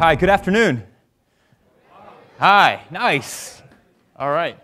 Hi, good afternoon. Hi, nice. All right.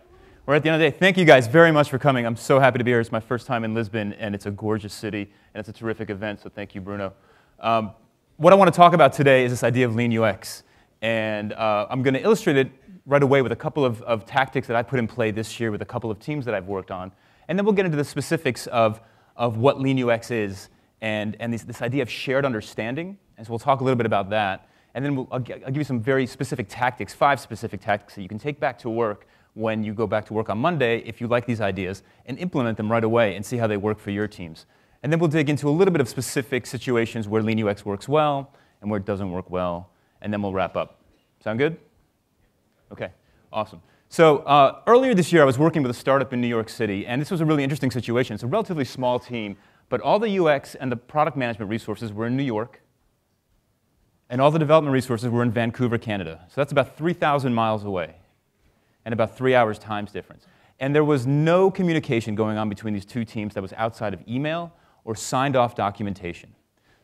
We're at the end of the day. Thank you guys very much for coming. I'm so happy to be here. It's my first time in Lisbon, and it's a gorgeous city, and it's a terrific event, so thank you, Bruno. Um, what I want to talk about today is this idea of lean UX, and uh, I'm going to illustrate it right away with a couple of, of tactics that I put in play this year with a couple of teams that I've worked on, and then we'll get into the specifics of, of what lean UX is and, and this, this idea of shared understanding, and so we'll talk a little bit about that. And then we'll, I'll, I'll give you some very specific tactics, five specific tactics that you can take back to work when you go back to work on Monday if you like these ideas and implement them right away and see how they work for your teams. And then we'll dig into a little bit of specific situations where Lean UX works well and where it doesn't work well, and then we'll wrap up. Sound good? Okay, awesome. So uh, earlier this year, I was working with a startup in New York City, and this was a really interesting situation. It's a relatively small team, but all the UX and the product management resources were in New York, and all the development resources were in Vancouver, Canada. So that's about 3,000 miles away and about three hours times difference. And there was no communication going on between these two teams that was outside of email or signed off documentation.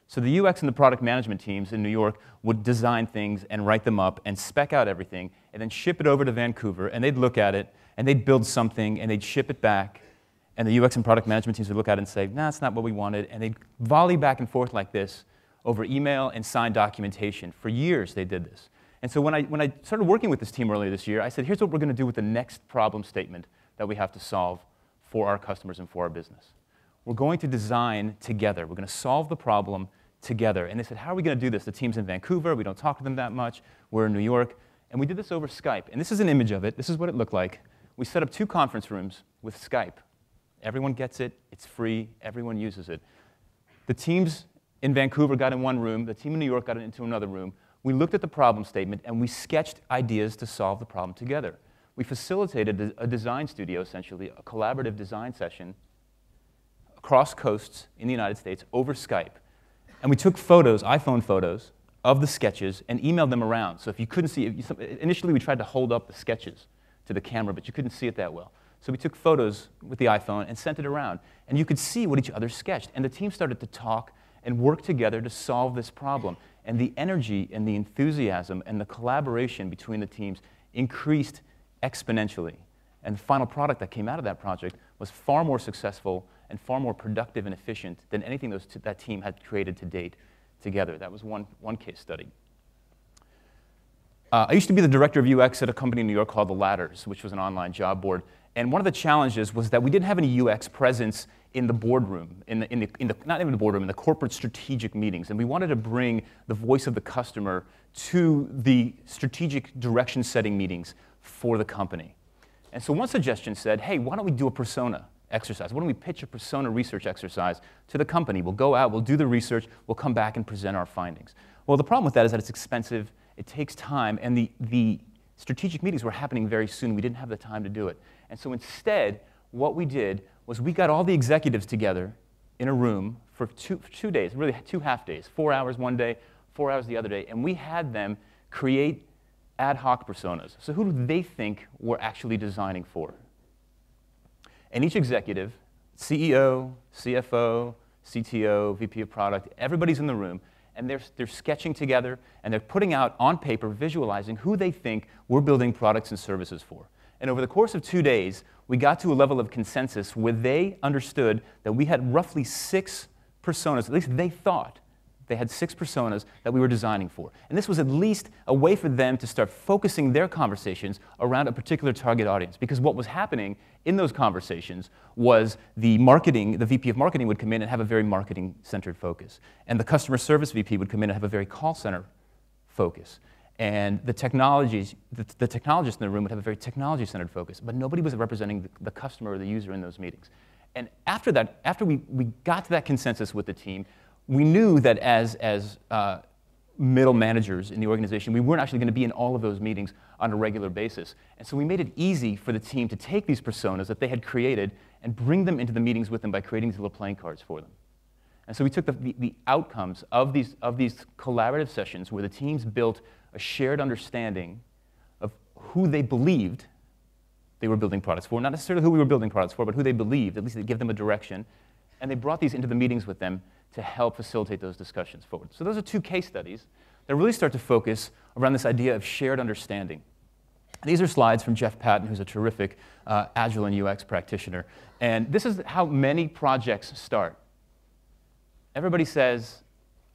So the UX and the product management teams in New York would design things and write them up and spec out everything and then ship it over to Vancouver and they'd look at it and they'd build something and they'd ship it back and the UX and product management teams would look at it and say, nah, that's not what we wanted. And they'd volley back and forth like this over email and signed documentation. For years, they did this. And so when I, when I started working with this team earlier this year, I said, here's what we're going to do with the next problem statement that we have to solve for our customers and for our business. We're going to design together. We're going to solve the problem together. And they said, how are we going to do this? The team's in Vancouver. We don't talk to them that much. We're in New York. And we did this over Skype. And this is an image of it. This is what it looked like. We set up two conference rooms with Skype. Everyone gets it. It's free. Everyone uses it. The teams in Vancouver got in one room. The team in New York got into another room we looked at the problem statement and we sketched ideas to solve the problem together. We facilitated a design studio, essentially, a collaborative design session across coasts in the United States over Skype. And we took photos, iPhone photos, of the sketches and emailed them around. So if you couldn't see, initially we tried to hold up the sketches to the camera, but you couldn't see it that well. So we took photos with the iPhone and sent it around. And you could see what each other sketched. And the team started to talk and work together to solve this problem. And the energy and the enthusiasm and the collaboration between the teams increased exponentially. And the final product that came out of that project was far more successful and far more productive and efficient than anything those that team had created to date together. That was one, one case study. Uh, I used to be the director of UX at a company in New York called The Ladders, which was an online job board. And one of the challenges was that we didn't have any UX presence in the boardroom, in the, in the, in the, not even the boardroom, in the corporate strategic meetings. And we wanted to bring the voice of the customer to the strategic direction setting meetings for the company. And so one suggestion said, hey, why don't we do a persona exercise? Why don't we pitch a persona research exercise to the company? We'll go out, we'll do the research, we'll come back and present our findings. Well, the problem with that is that it's expensive, it takes time, and the, the strategic meetings were happening very soon. We didn't have the time to do it. And so instead, what we did was we got all the executives together in a room for two, two days, really two half days, four hours one day, four hours the other day, and we had them create ad hoc personas. So who do they think we're actually designing for? And each executive, CEO, CFO, CTO, VP of product, everybody's in the room, and they're, they're sketching together, and they're putting out on paper, visualizing who they think we're building products and services for. And over the course of two days, we got to a level of consensus where they understood that we had roughly six personas, at least they thought they had six personas that we were designing for. And this was at least a way for them to start focusing their conversations around a particular target audience. Because what was happening in those conversations was the marketing, the VP of marketing would come in and have a very marketing centered focus. And the customer service VP would come in and have a very call center focus. And the technologies, the, the, technologists in the room would have a very technology-centered focus, but nobody was representing the, the, customer or the user in those meetings. And after that, after we, we got to that consensus with the team, we knew that as, as uh, middle managers in the organization, we weren't actually going to be in all of those meetings on a regular basis. And so we made it easy for the team to take these personas that they had created and bring them into the meetings with them by creating these little playing cards for them. And so we took the, the, the outcomes of these, of these collaborative sessions where the teams built a shared understanding of who they believed they were building products for, not necessarily who we were building products for, but who they believed, at least to give them a direction. And they brought these into the meetings with them to help facilitate those discussions forward. So those are two case studies. that really start to focus around this idea of shared understanding. These are slides from Jeff Patton, who's a terrific uh, Agile and UX practitioner. And this is how many projects start. Everybody says,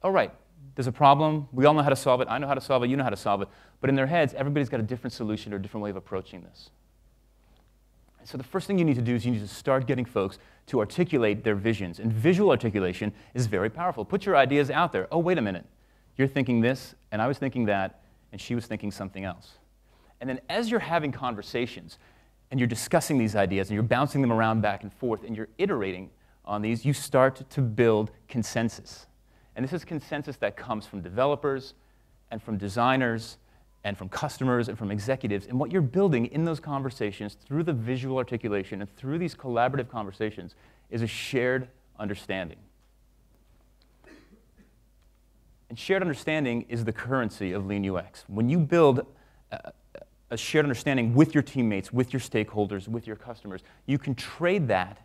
all right, there's a problem. We all know how to solve it. I know how to solve it. You know how to solve it. But in their heads, everybody's got a different solution or a different way of approaching this. So the first thing you need to do is you need to start getting folks to articulate their visions. And visual articulation is very powerful. Put your ideas out there. Oh, wait a minute. You're thinking this, and I was thinking that, and she was thinking something else. And then as you're having conversations and you're discussing these ideas and you're bouncing them around back and forth and you're iterating on these, you start to build consensus. And this is consensus that comes from developers and from designers and from customers and from executives. And what you're building in those conversations through the visual articulation and through these collaborative conversations is a shared understanding. And shared understanding is the currency of Lean UX. When you build a, shared understanding with your teammates, with your stakeholders, with your customers, you can trade that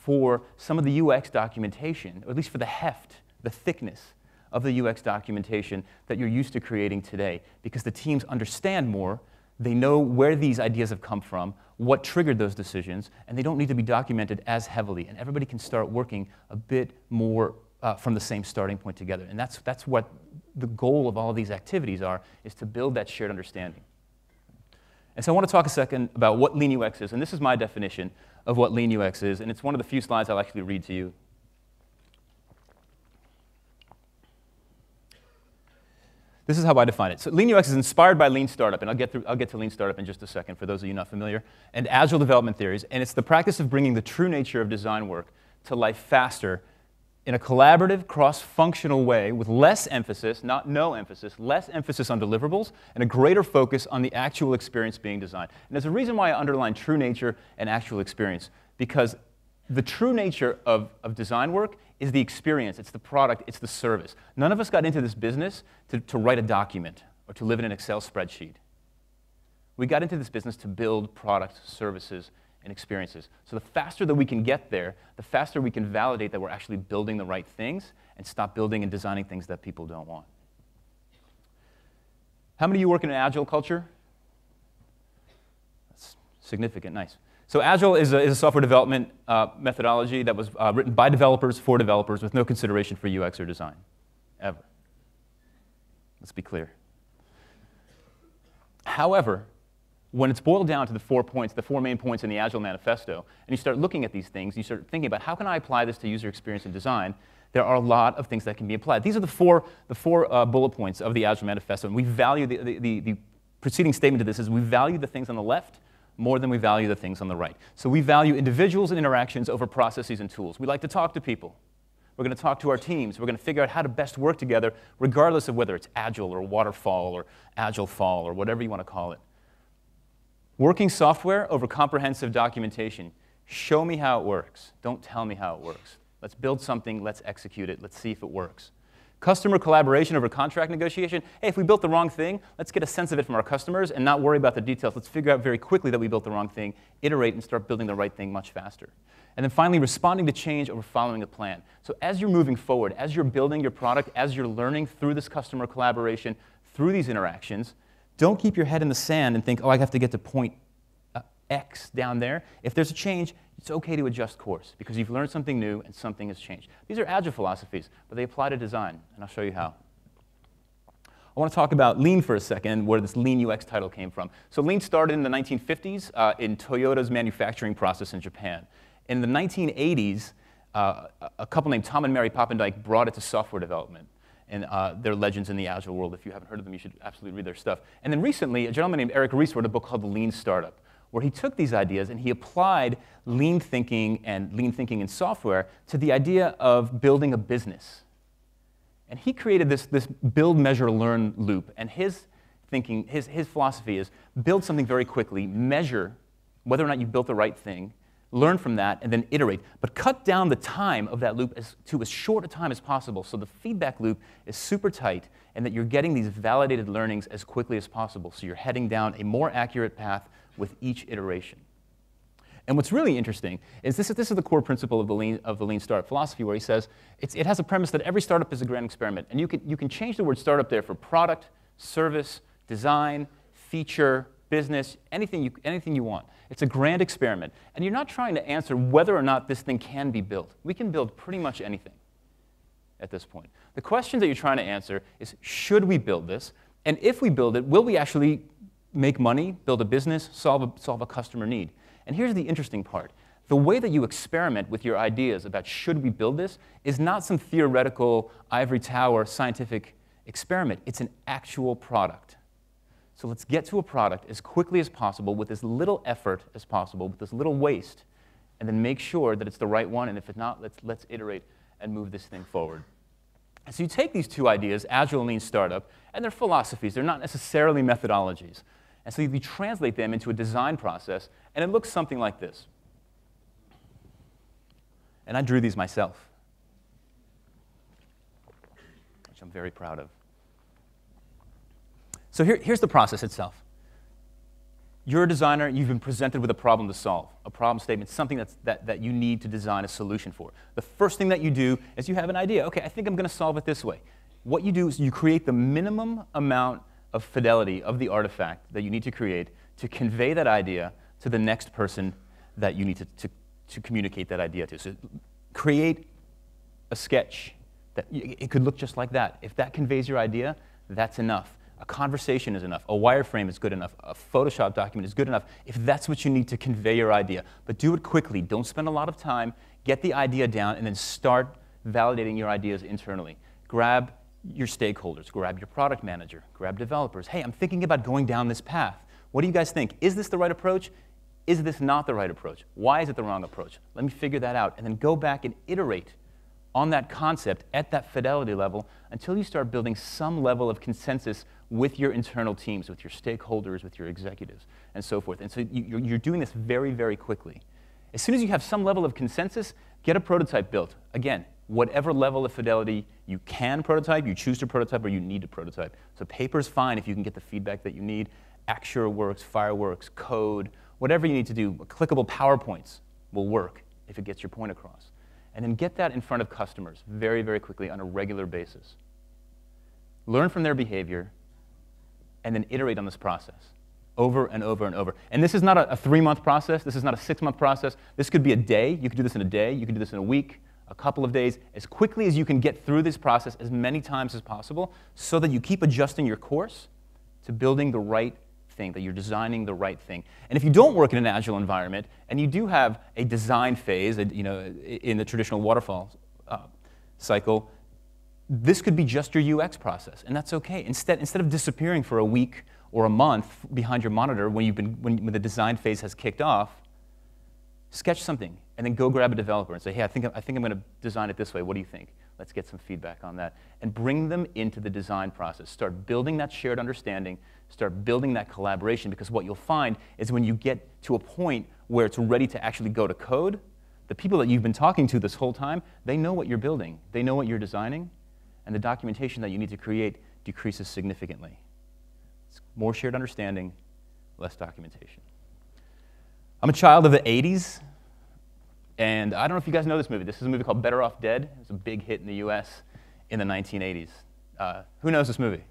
for some of the UX documentation, or at least for the heft, the thickness of the UX documentation that you're used to creating today, because the teams understand more, they know where these ideas have come from, what triggered those decisions, and they don't need to be documented as heavily. And everybody can start working a bit more uh, from the same starting point together. And that's, that's what the goal of all of these activities are, is to build that shared understanding. And so I want to talk a second about what Lean UX is. And this is my definition of what Lean UX is. And it's one of the few slides I'll actually read to you. This is how I define it. So Lean UX is inspired by Lean Startup, and I'll get, through, I'll get to Lean Startup in just a second for those of you not familiar, and Agile development theories. And it's the practice of bringing the true nature of design work to life faster in a collaborative, cross-functional way with less emphasis, not no emphasis, less emphasis on deliverables and a greater focus on the actual experience being designed. And there's a reason why I underline true nature and actual experience, because the true nature of, of design work is the experience, it's the product, it's the service. None of us got into this business to, to write a document or to live in an Excel spreadsheet. We got into this business to build products, services, and experiences. So the faster that we can get there, the faster we can validate that we're actually building the right things and stop building and designing things that people don't want. How many of you work in an agile culture? That's significant, nice. So agile is a, is a software development uh, methodology that was uh, written by developers for developers with no consideration for UX or design, ever. Let's be clear. However, when it's boiled down to the four points, the four main points in the Agile Manifesto, and you start looking at these things, you start thinking about how can I apply this to user experience and design, there are a lot of things that can be applied. These are the four, the four uh, bullet points of the Agile Manifesto, and we value the, the, the, the preceding statement to this is we value the things on the left more than we value the things on the right. So we value individuals and interactions over processes and tools. We like to talk to people. We're going to talk to our teams. We're going to figure out how to best work together, regardless of whether it's agile or waterfall or agile fall or whatever you want to call it. Working software over comprehensive documentation. Show me how it works. Don't tell me how it works. Let's build something, let's execute it, let's see if it works. Customer collaboration over contract negotiation. Hey, if we built the wrong thing, let's get a sense of it from our customers and not worry about the details. Let's figure out very quickly that we built the wrong thing, iterate, and start building the right thing much faster. And then finally, responding to change over following a plan. So as you're moving forward, as you're building your product, as you're learning through this customer collaboration, through these interactions, don't keep your head in the sand and think, oh, I have to get to point uh, X down there. If there's a change, it's okay to adjust course because you've learned something new and something has changed. These are agile philosophies, but they apply to design, and I'll show you how. I want to talk about Lean for a second, where this Lean UX title came from. So Lean started in the 1950s uh, in Toyota's manufacturing process in Japan. In the 1980s, uh, a couple named Tom and Mary Poppendieck brought it to software development and uh, they're legends in the agile world. If you haven't heard of them, you should absolutely read their stuff. And then recently, a gentleman named Eric Ries wrote a book called The Lean Startup, where he took these ideas and he applied lean thinking and lean thinking in software to the idea of building a business. And he created this, this build, measure, learn loop. And his thinking, his, his philosophy is build something very quickly, measure whether or not you built the right thing, learn from that, and then iterate. But cut down the time of that loop as, to as short a time as possible so the feedback loop is super tight and that you're getting these validated learnings as quickly as possible so you're heading down a more accurate path with each iteration. And what's really interesting is this, this is the core principle of the lean, of the lean startup philosophy, where he says it has a premise that every startup is a grand experiment. And you can, you can change the word startup there for product, service, design, feature, business, anything you, anything you want. It's a grand experiment. And you're not trying to answer whether or not this thing can be built. We can build pretty much anything at this point. The question that you're trying to answer is should we build this? And if we build it, will we actually make money, build a business, solve a, solve a customer need? And here's the interesting part. The way that you experiment with your ideas about should we build this is not some theoretical ivory tower scientific experiment. It's an actual product. So let's get to a product as quickly as possible with as little effort as possible, with as little waste, and then make sure that it's the right one. And if it's not, let's, let's iterate and move this thing forward. And so you take these two ideas, Agile and Lean Startup, and they're philosophies. They're not necessarily methodologies. And so you translate them into a design process, and it looks something like this. And I drew these myself, which I'm very proud of. So here, here's the process itself. You're a designer, you've been presented with a problem to solve, a problem statement, something that's, that, that you need to design a solution for. The first thing that you do is you have an idea. Okay, I think I'm going to solve it this way. What you do is you create the minimum amount of fidelity of the artifact that you need to create to convey that idea to the next person that you need to, to, to communicate that idea to. So create a sketch that it could look just like that. If that conveys your idea, that's enough. A conversation is enough. A wireframe is good enough. A Photoshop document is good enough if that's what you need to convey your idea. But do it quickly. Don't spend a lot of time. Get the idea down and then start validating your ideas internally. Grab your stakeholders, grab your product manager, grab developers. Hey, I'm thinking about going down this path. What do you guys think? Is this the right approach? Is this not the right approach? Why is it the wrong approach? Let me figure that out and then go back and iterate on that concept at that fidelity level until you start building some level of consensus with your internal teams, with your stakeholders, with your executives, and so forth. And so you're doing this very, very quickly. As soon as you have some level of consensus, get a prototype built. Again, whatever level of fidelity you can prototype, you choose to prototype, or you need to prototype. So paper's fine if you can get the feedback that you need. Axure works, Fireworks, code, whatever you need to do. Clickable PowerPoints will work if it gets your point across. And then get that in front of customers very, very quickly on a regular basis. Learn from their behavior, and then iterate on this process over and over and over. And this is not a, a three month process, this is not a six month process. This could be a day. You could do this in a day, you could do this in a week, a couple of days, as quickly as you can get through this process as many times as possible so that you keep adjusting your course to building the right thing, that you're designing the right thing. And if you don't work in an agile environment and you do have a design phase, you know, in the traditional waterfall uh, cycle, this could be just your UX process, and that's okay. Instead, instead of disappearing for a week or a month behind your monitor when, you've been, when, when the design phase has kicked off, sketch something and then go grab a developer and say, hey, I think, I think I'm going to design it this way. What do you think? Let's get some feedback on that. And bring them into the design process. Start building that shared understanding. Start building that collaboration because what you'll find is when you get to a point where it's ready to actually go to code, the people that you've been talking to this whole time, they know what you're building. They know what you're designing and the documentation that you need to create decreases significantly. It's more shared understanding, less documentation. I'm a child of the 80s, and I don't know if you guys know this movie. This is a movie called Better Off Dead. It was a big hit in the US in the 1980s. Uh, who knows this movie?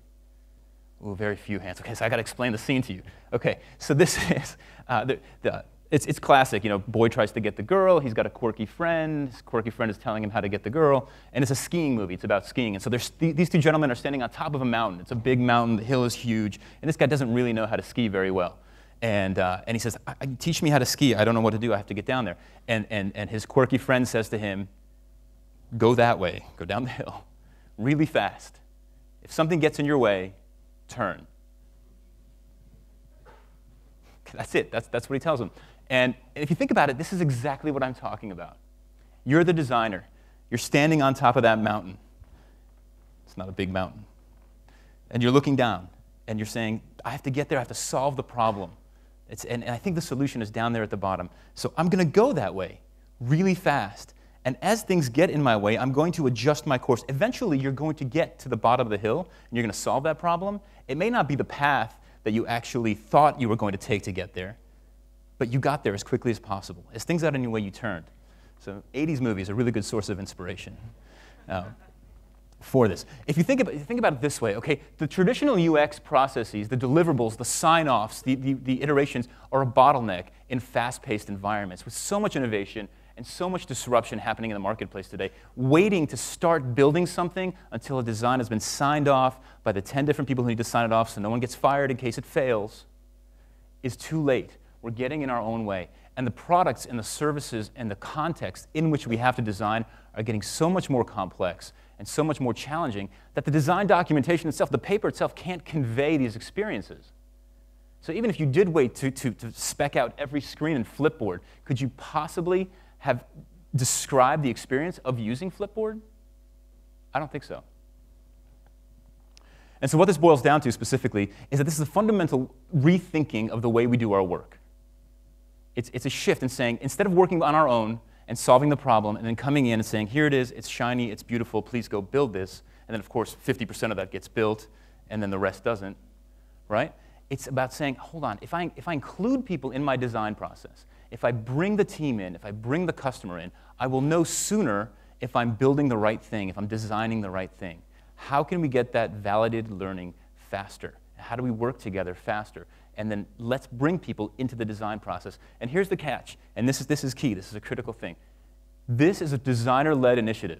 Ooh, very few hands. Okay, so I got to explain the scene to you. Okay, so this is uh, the, the it's, it's classic. You know, boy tries to get the girl. He's got a quirky friend. His quirky friend is telling him how to get the girl. And it's a skiing movie. It's about skiing. And so th these two gentlemen are standing on top of a mountain. It's a big mountain. The hill is huge. And this guy doesn't really know how to ski very well. And, uh, and he says, I, teach me how to ski. I don't know what to do. I have to get down there. And, and, and his quirky friend says to him, go that way. Go down the hill really fast. If something gets in your way, turn. That's it. That's, that's what he tells him. And if you think about it, this is exactly what I'm talking about. You're the designer. You're standing on top of that mountain. It's not a big mountain. And you're looking down and you're saying, I have to get there, I have to solve the problem. And, and I think the solution is down there at the bottom. So I'm going to go that way really fast. And as things get in my way, I'm going to adjust my course. Eventually, you're going to get to the bottom of the hill and you're going to solve that problem. It may not be the path that you actually thought you were going to take to get there, but you got there as quickly as possible. As things got in your way, you turned. So 80s movies are a really good source of inspiration. Uh, for this. If you think about, think about it this way, okay, the traditional UX processes, the deliverables, the sign-offs, the, the, the iterations are a bottleneck in fast-paced environments with so much innovation and so much disruption happening in the marketplace today. Waiting to start building something until a design has been signed off by the 10 different people who need to sign it off so no one gets fired in case it fails is too late. We're getting in our own way. And the products and the services and the context in which we have to design are getting so much more complex and so much more challenging that the design documentation itself, the paper itself, can't convey these experiences. So even if you did wait to, to, to spec out every screen in Flipboard, could you possibly have described the experience of using Flipboard? I don't think so. And so what this boils down to specifically is that this is a fundamental rethinking of the way we do our work. It's, it's a shift in saying, instead of working on our own, and solving the problem and then coming in and saying, here it is, it's shiny, it's beautiful, please go build this. And then, of course, 50% of that gets built and then the rest doesn't, right? It's about saying, hold on, if I, if I include people in my design process, if I bring the team in, if I bring the customer in, I will know sooner if I'm building the right thing, if I'm designing the right thing. How can we get that validated learning faster? How do we work together faster? And then let's bring people into the design process. And here's the catch, and this is, this is key, this is a critical thing. This is a designer led initiative.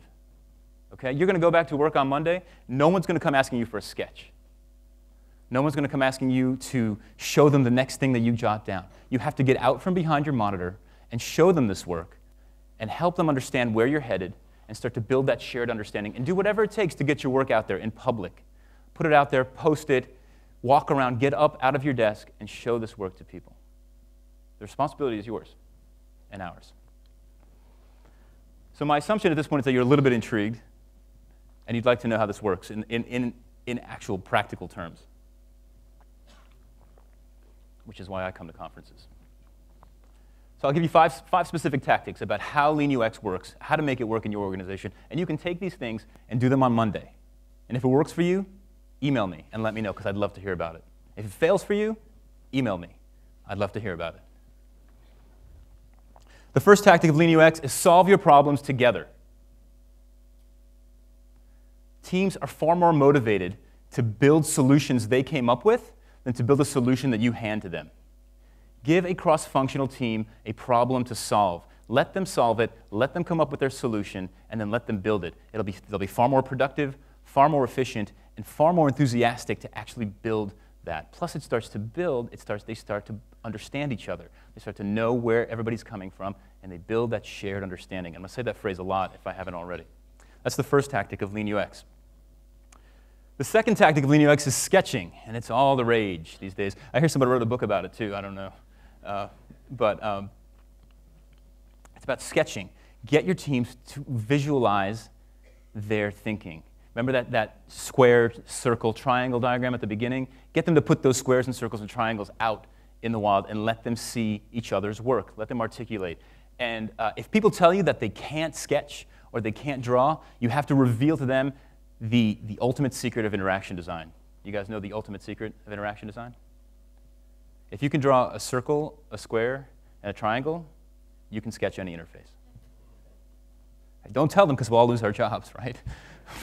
Okay? You're going to go back to work on Monday, no one's going to come asking you for a sketch. No one's going to come asking you to show them the next thing that you jot down. You have to get out from behind your monitor and show them this work and help them understand where you're headed and start to build that shared understanding and do whatever it takes to get your work out there in public. Put it out there, post it, walk around, get up out of your desk, and show this work to people. The responsibility is yours and ours. So, my assumption at this point is that you're a little bit intrigued and you'd like to know how this works in, in, in, in actual practical terms, which is why I come to conferences. So, I'll give you five, five specific tactics about how Lean UX works, how to make it work in your organization, and you can take these things and do them on Monday. And if it works for you, email me and let me know because I'd love to hear about it. If it fails for you, email me. I'd love to hear about it. The first tactic of Lean UX is solve your problems together. Teams are far more motivated to build solutions they came up with than to build a solution that you hand to them. Give a cross functional team a problem to solve. Let them solve it, let them come up with their solution, and then let them build it. It'll be, they'll be far more productive, far more efficient, and far more enthusiastic to actually build that. Plus, it starts to build, it starts, they start to understand each other. They start to know where everybody's coming from, and they build that shared understanding. I'm going to say that phrase a lot if I haven't already. That's the first tactic of Lean UX. The second tactic of Lean UX is sketching, and it's all the rage these days. I hear somebody wrote a book about it too, I don't know. Uh, but um, it's about sketching. Get your teams to visualize their thinking. Remember that, that square, circle, triangle diagram at the beginning? Get them to put those squares and circles and triangles out in the wild and let them see each other's work. Let them articulate. And uh, if people tell you that they can't sketch or they can't draw, you have to reveal to them the, the ultimate secret of interaction design. You guys know the ultimate secret of interaction design? If you can draw a circle, a square, and a triangle, you can sketch any interface. Don't tell them because we'll all lose our jobs, right?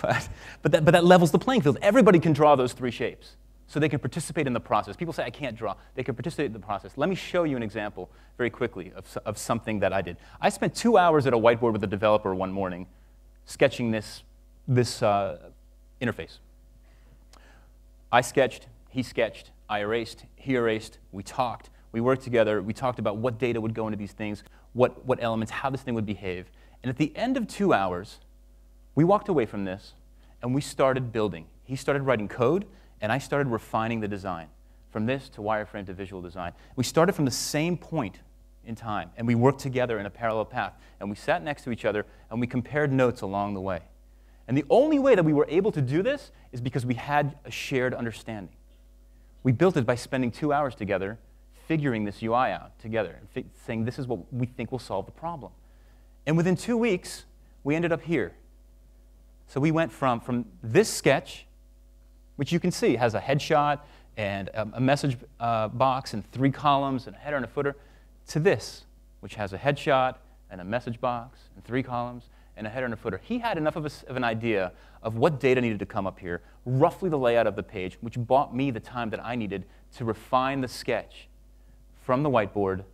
But, but, that, but that levels the playing field. Everybody can draw those three shapes, so they can participate in the process. People say, I can't draw. They can participate in the process. Let me show you an example very quickly of, of something that I did. I spent two hours at a whiteboard with a developer one morning sketching this, this uh, interface. I sketched, he sketched, I erased, he erased, we talked, we worked together, we talked about what data would go into these things, what, what elements, how this thing would behave. And at the end of two hours, we walked away from this and we started building. He started writing code, and I started refining the design from this to wireframe to visual design. We started from the same point in time, and we worked together in a parallel path. And we sat next to each other, and we compared notes along the way. And the only way that we were able to do this is because we had a shared understanding. We built it by spending two hours together figuring this UI out together and saying this is what we think will solve the problem. And within two weeks, we ended up here so we went from, from this sketch, which you can see has a headshot and a, a message uh, box and three columns and a header and a footer, to this, which has a headshot and a message box and three columns and a header and a footer. He had enough of, a, of an idea of what data needed to come up here, roughly the layout of the page, which bought me the time that I needed to refine the sketch from the whiteboard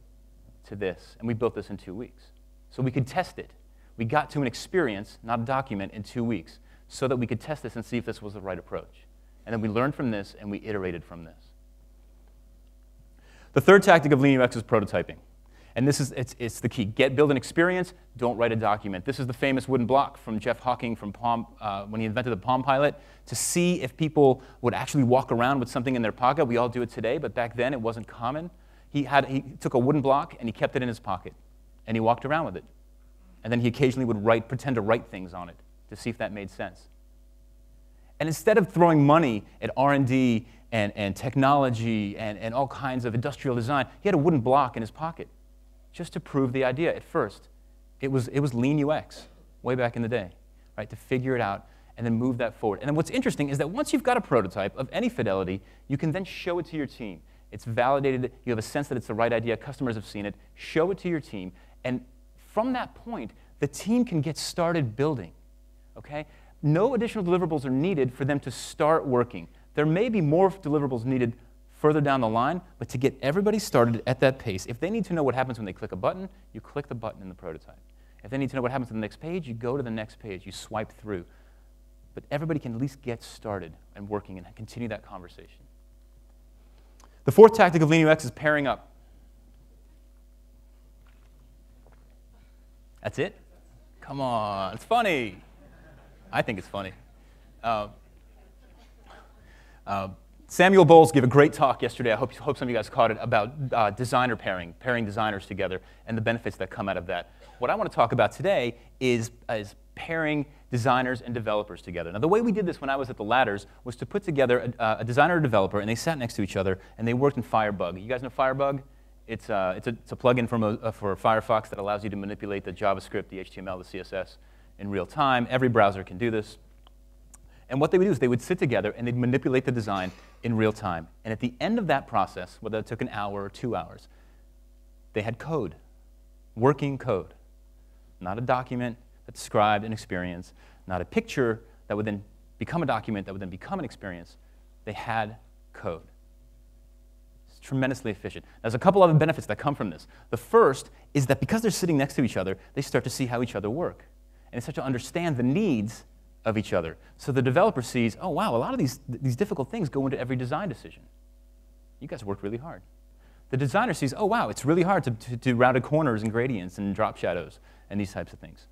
to this. And we built this in two weeks. So we could test it. We got to an experience, not a document, in two weeks so that we could test this and see if this was the right approach. And then we learned from this and we iterated from this. The third tactic of Lean UX is prototyping. And this is it's, it's the key. Get, build an experience, don't write a document. This is the famous wooden block from Jeff Hawkins from Palm, uh, when he invented the Palm Pilot to see if people would actually walk around with something in their pocket. We all do it today, but back then it wasn't common. He, had, he took a wooden block and he kept it in his pocket, and he walked around with it. And then he occasionally would write, pretend to write things on it to see if that made sense. And instead of throwing money at R&D and, and technology and, and all kinds of industrial design, he had a wooden block in his pocket just to prove the idea at first. It was, it was lean UX way back in the day, right? To figure it out and then move that forward. And then what's interesting is that once you've got a prototype of any fidelity, you can then show it to your team. It's validated, you have a sense that it's the right idea, customers have seen it, show it to your team, and from that point, the team can get started building, okay? No additional deliverables are needed for them to start working. There may be more deliverables needed further down the line, but to get everybody started at that pace, if they need to know what happens when they click a button, you click the button in the prototype. If they need to know what happens on the next page, you go to the next page, you swipe through. But everybody can at least get started and working and continue that conversation. The fourth tactic of Lean UX is pairing up. That's it? Come on, it's funny. I think it's funny. Uh, uh, Samuel Bowles gave a great talk yesterday. I hope, hope some of you guys caught it about uh, designer pairing, pairing designers together, and the benefits that come out of that. What I want to talk about today is, is pairing designers and developers together. Now, the way we did this when I was at the Ladders was to put together a, a designer and developer, and they sat next to each other, and they worked in Firebug. You guys know Firebug? It's, uh, it's, a, it's a plugin for, uh, for Firefox that allows you to manipulate the JavaScript, the HTML, the CSS in real time. Every browser can do this. And what they would do is they would sit together and they'd manipulate the design in real time. And at the end of that process, whether it took an hour or two hours, they had code, working code, not a document that described an experience, not a picture that would then become a document that would then become an experience. They had code. Tremendously efficient. There's a couple other benefits that come from this. The first is that because they're sitting next to each other, they start to see how each other work. And they start to understand the needs of each other. So the developer sees, oh, wow, a lot of these, these difficult things go into every design decision. You guys worked really hard. The designer sees, oh, wow, it's really hard to, to do rounded corners and gradients and drop shadows and these types of things.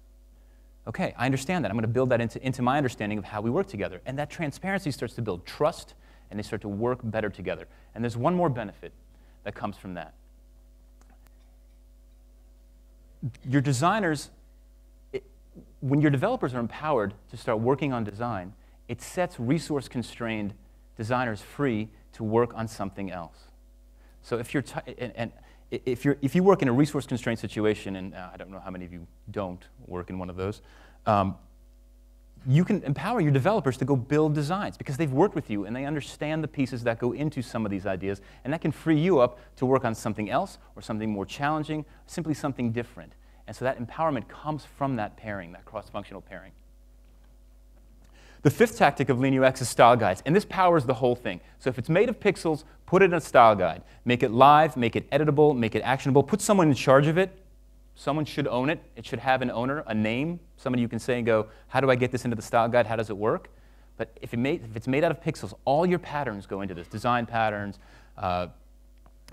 Okay, I understand that. I'm going to build that into, into my understanding of how we work together. And that transparency starts to build trust, and they start to work better together. And there's one more benefit that comes from that. Your designers when your developers are empowered to start working on design, it sets resource constrained designers free to work on something else. So if you're, and, and, if, you're if you work in a resource constrained situation, and uh, I don't know how many of you don't work in one of those, um, you can empower your developers to go build designs because they've worked with you and they understand the pieces that go into some of these ideas, and that can free you up to work on something else or something more challenging, simply something different. And so that empowerment comes from that pairing, that cross functional pairing. The fifth tactic of Lean UX is style guides, and this powers the whole thing. So if it's made of pixels, put it in a style guide. Make it live, make it editable, make it actionable. Put someone in charge of it. Someone should own it. It should have an owner, a name, somebody you can say and go, how do I get this into the style guide? How does it work? But if, it made, if it's made out of pixels, all your patterns go into this, design patterns, uh,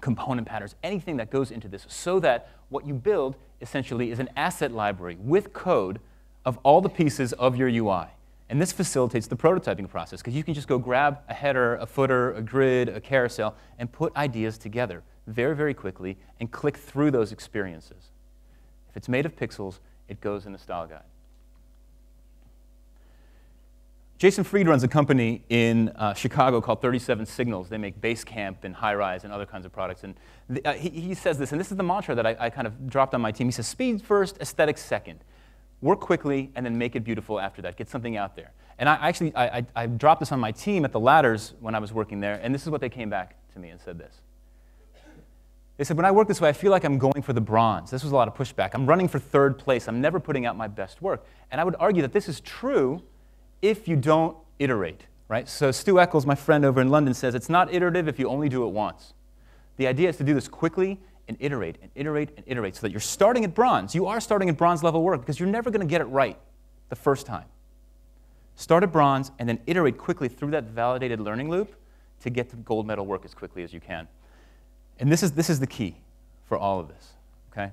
component patterns, anything that goes into this, so that what you build essentially is an asset library with code of all the pieces of your UI. And this facilitates the prototyping process because you can just go grab a header, a footer, a grid, a carousel, and put ideas together very, very quickly and click through those experiences. It's made of pixels, it goes in a style guide. Jason Fried runs a company in uh, Chicago called 37 Signals. They make Basecamp and Highrise and other kinds of products. And the, uh, he, he, says this, and this is the mantra that I, I, kind of dropped on my team. He says, speed first, aesthetics second. Work quickly, and then make it beautiful after that. Get something out there. And I actually, I, I, I dropped this on my team at the Ladders when I was working there, and this is what they came back to me and said this. They said, when I work this way, I feel like I'm going for the bronze. This was a lot of pushback. I'm running for third place. I'm never putting out my best work. And I would argue that this is true if you don't iterate, right? So Stu Eccles, my friend over in London, says it's not iterative if you only do it once. The idea is to do this quickly and iterate and iterate and iterate so that you're starting at bronze. You are starting at bronze level work because you're never going to get it right the first time. Start at bronze and then iterate quickly through that validated learning loop to get to gold medal work as quickly as you can. And this is, this is the key for all of this, okay?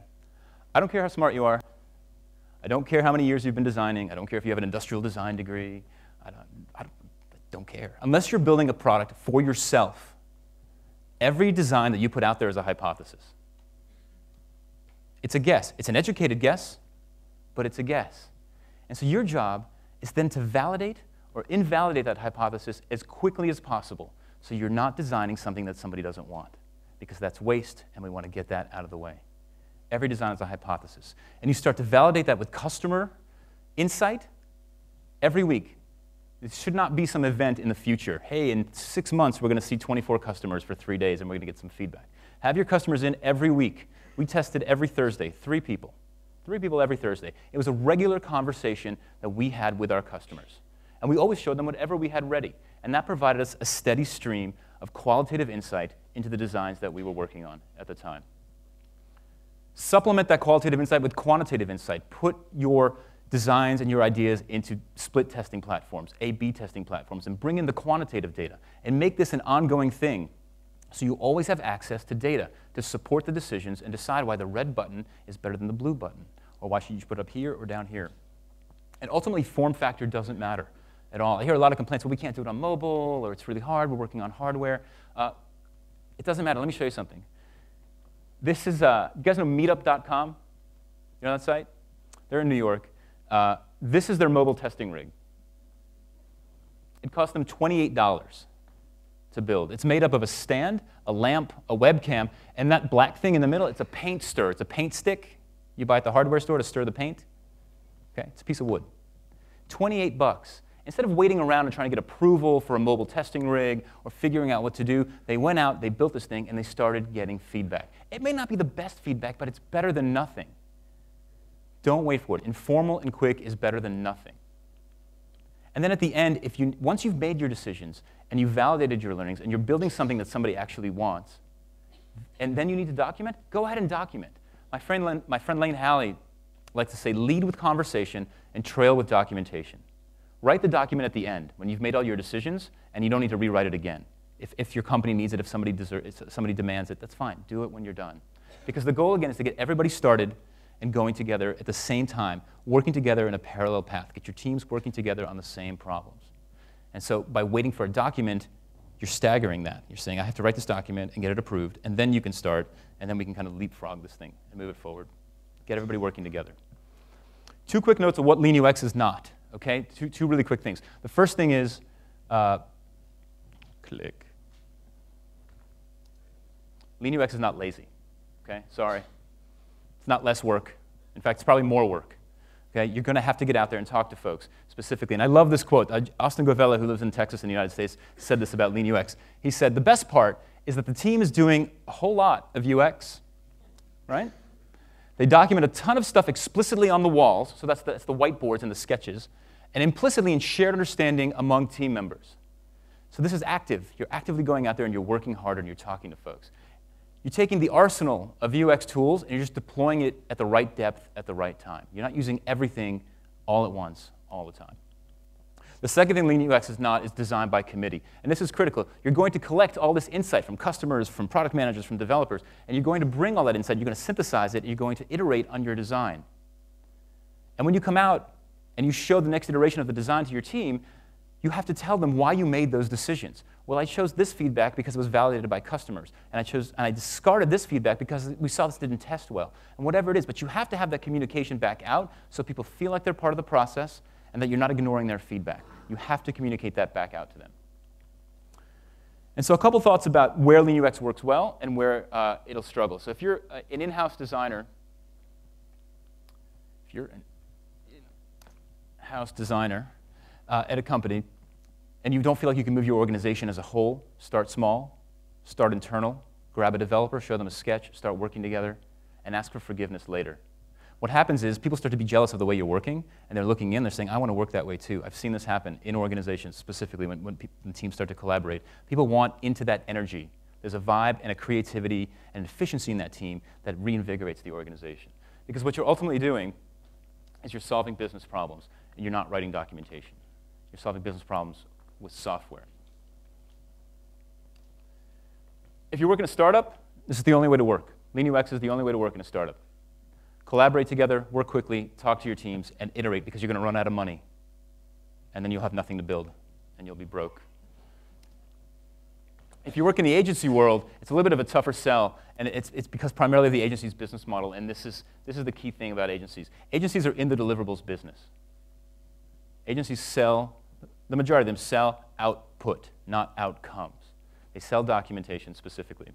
I don't care how smart you are. I don't care how many years you've been designing. I don't care if you have an industrial design degree. I don't, I don't, I don't care. Unless you're building a product for yourself, every design that you put out there is a hypothesis. It's a guess. It's an educated guess, but it's a guess. And so your job is then to validate or invalidate that hypothesis as quickly as possible so you're not designing something that somebody doesn't want because that's waste and we want to get that out of the way. Every design is a hypothesis. And you start to validate that with customer insight every week. It should not be some event in the future. Hey, in six months, we're going to see 24 customers for three days and we're going to get some feedback. Have your customers in every week. We tested every Thursday, three people. Three people every Thursday. It was a regular conversation that we had with our customers. And we always showed them whatever we had ready. And that provided us a steady stream of qualitative insight into the designs that we were working on at the time. Supplement that qualitative insight with quantitative insight. Put your designs and your ideas into split testing platforms, A B testing platforms, and bring in the quantitative data. And make this an ongoing thing so you always have access to data to support the decisions and decide why the red button is better than the blue button, or why should you put it up here or down here. And ultimately, form factor doesn't matter at all. I hear a lot of complaints, well, we can't do it on mobile, or it's really hard, we're working on hardware. Uh, it doesn't matter. Let me show you something. This is, uh, you guys know meetup.com? You know that site? They're in New York. Uh, this is their mobile testing rig. It cost them $28 to build. It's made up of a stand, a lamp, a webcam, and that black thing in the middle, it's a paint stir. It's a paint stick you buy at the hardware store to stir the paint. Okay, it's a piece of wood. 28 bucks. Instead of waiting around and trying to get approval for a mobile testing rig or figuring out what to do, they went out, they built this thing, and they started getting feedback. It may not be the best feedback, but it's better than nothing. Don't wait for it. Informal and quick is better than nothing. And then at the end, if you, once you've made your decisions and you've validated your learnings and you're building something that somebody actually wants, and then you need to document, go ahead and document. My friend, my friend Lane Halley likes to say, lead with conversation and trail with documentation. Write the document at the end when you've made all your decisions and you don't need to rewrite it again. If, if your company needs it, if somebody, deserve, if somebody demands it, that's fine. Do it when you're done. Because the goal, again, is to get everybody started and going together at the same time, working together in a parallel path. Get your teams working together on the same problems. And so by waiting for a document, you're staggering that. You're saying, I have to write this document and get it approved, and then you can start, and then we can kind of leapfrog this thing and move it forward. Get everybody working together. Two quick notes of what Lean UX is not. Okay, two, two really quick things. The first thing is, uh, click. Lean UX is not lazy. Okay, sorry. It's not less work. In fact, it's probably more work. Okay, you're going to have to get out there and talk to folks specifically. And I love this quote. Uh, Austin Govella, who lives in Texas in the United States, said this about Lean UX. He said, The best part is that the team is doing a whole lot of UX, right? They document a ton of stuff explicitly on the walls, so that's the, that's the whiteboards and the sketches and implicitly in shared understanding among team members. So this is active. You're actively going out there and you're working harder and you're talking to folks. You're taking the arsenal of UX tools and you're just deploying it at the right depth at the right time. You're not using everything all at once, all the time. The second thing Lean UX is not is designed by committee. And this is critical. You're going to collect all this insight from customers, from product managers, from developers, and you're going to bring all that insight, you're going to synthesize it, and you're going to iterate on your design. And when you come out and you show the next iteration of the design to your team, you have to tell them why you made those decisions. Well, I chose this feedback because it was validated by customers, and I chose and I discarded this feedback because we saw this didn't test well, and whatever it is. But you have to have that communication back out so people feel like they're part of the process and that you're not ignoring their feedback. You have to communicate that back out to them. And so, a couple thoughts about where Lean UX works well and where uh, it'll struggle. So, if you're uh, an in-house designer, if you're an house designer uh, at a company and you don't feel like you can move your organization as a whole, start small, start internal, grab a developer, show them a sketch, start working together, and ask for forgiveness later. What happens is people start to be jealous of the way you're working, and they're looking in, they're saying, I want to work that way too. I've seen this happen in organizations, specifically when, when, when teams start to collaborate. People want into that energy. There's a vibe and a creativity and efficiency in that team that reinvigorates the organization. Because what you're ultimately doing is you're solving business problems, and you're not writing documentation. You're solving business problems with software. If you work in a startup, this is the only way to work. Lean UX is the only way to work in a startup. Collaborate together, work quickly, talk to your teams, and iterate because you're going to run out of money. And then you'll have nothing to build, and you'll be broke. If you work in the agency world, it's a little bit of a tougher sell, and it's, it's because primarily of the agency's business model, and this is, this is the key thing about agencies. Agencies are in the deliverables business. Agencies sell, the majority of them sell output, not outcomes. They sell documentation specifically.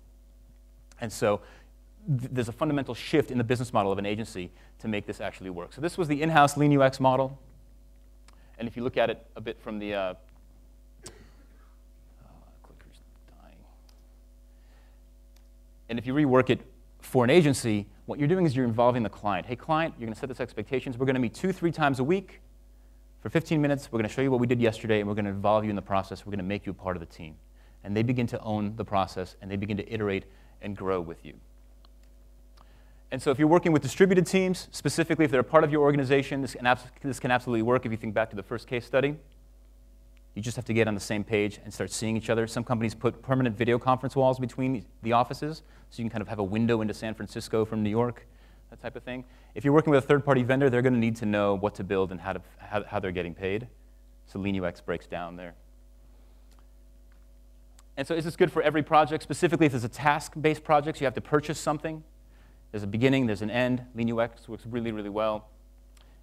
And so th there's a fundamental shift in the business model of an agency to make this actually work. So this was the in-house Lean UX model. And if you look at it a bit from the, uh, And if you rework it for an agency, what you're doing is you're involving the client. Hey, client, you're going to set this expectations. We're going to meet two, three times a week for 15 minutes. We're going to show you what we did yesterday, and we're going to involve you in the process. We're going to make you a part of the team. And they begin to own the process, and they begin to iterate and grow with you. And so if you're working with distributed teams, specifically if they're a part of your organization, this can, this can absolutely work if you think back to the first case study. You just have to get on the same page and start seeing each other. Some companies put permanent video conference walls between the offices, so you can kind of have a window into San Francisco from New York, that type of thing. If you're working with a third-party vendor, they're going to need to know what to build and how, to, how, how they're getting paid. So Lean UX breaks down there. And so is this good for every project? Specifically, if it's a task-based project, so you have to purchase something. There's a beginning, there's an end. Lean UX works really, really well.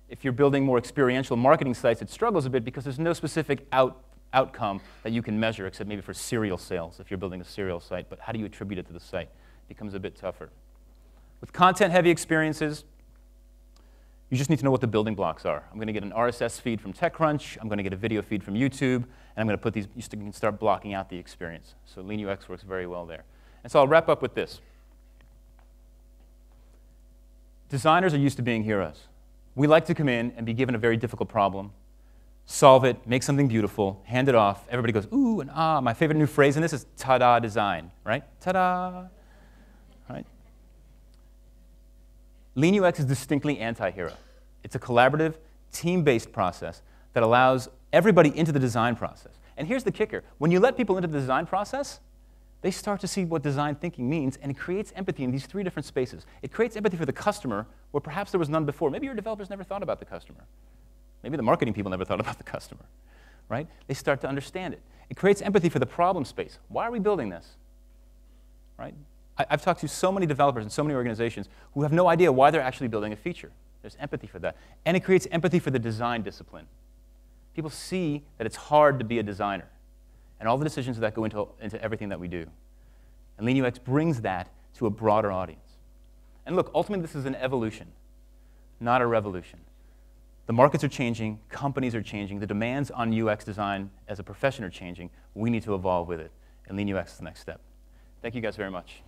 If you're building more experiential marketing sites, it struggles a bit because there's no specific out, outcome that you can measure, except maybe for cereal sales if you're building a cereal site. But how do you attribute it to the site? It becomes a bit tougher. With content-heavy experiences, you just need to know what the building blocks are. I'm going to get an RSS feed from TechCrunch. I'm going to get a video feed from YouTube. And I'm going to put these, you can start blocking out the experience. So Lean UX works very well there. And so I'll wrap up with this. Designers are used to being heroes. We like to come in and be given a very difficult problem, solve it, make something beautiful, hand it off. Everybody goes, ooh and ah. My favorite new phrase in this is ta-da design, right? Ta-da, right? Lean UX is distinctly anti-hero. It's a collaborative, team-based process that allows everybody into the design process. And here's the kicker. When you let people into the design process, they start to see what design thinking means, and it creates empathy in these three different spaces. It creates empathy for the customer, where perhaps there was none before. Maybe your developers never thought about the customer. Maybe the marketing people never thought about the customer, right? They start to understand it. It creates empathy for the problem space. Why are we building this, right? I, have talked to so many developers and so many organizations who have no idea why they're actually building a feature. There's empathy for that. And it creates empathy for the design discipline. People see that it's hard to be a designer and all the decisions that go into, into everything that we do. And Lean UX brings that to a broader audience. And look, ultimately, this is an evolution, not a revolution. The markets are changing, companies are changing, the demands on UX design as a profession are changing. We need to evolve with it, and Lean UX is the next step. Thank you guys very much.